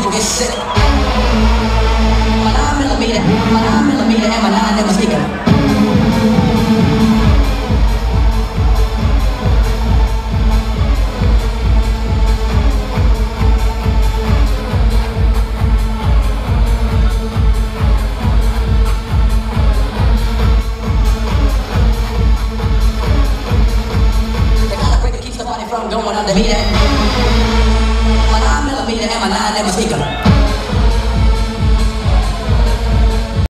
people get sick. My nine millimeter, my nine millimeter, and my nine never sneaker. going under me that